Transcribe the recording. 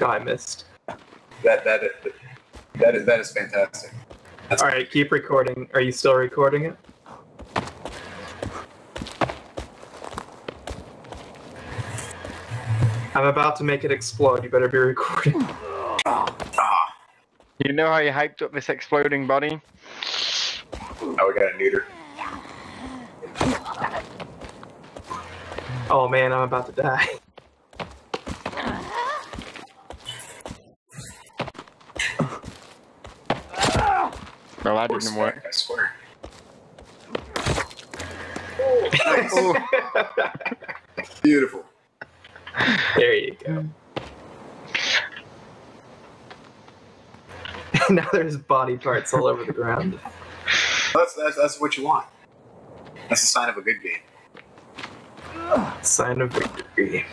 Oh, I missed. That that is that is that is fantastic. That's All right, keep recording. Are you still recording it? I'm about to make it explode. You better be recording. You know how you hyped up this exploding body? oh, we got a neuter. Oh man, I'm about to die. No, that Poor didn't work. Spike, I swear. Beautiful. there you go. now there's body parts all over the ground. That's, that's that's what you want. That's a sign of a good game. Sign of victory.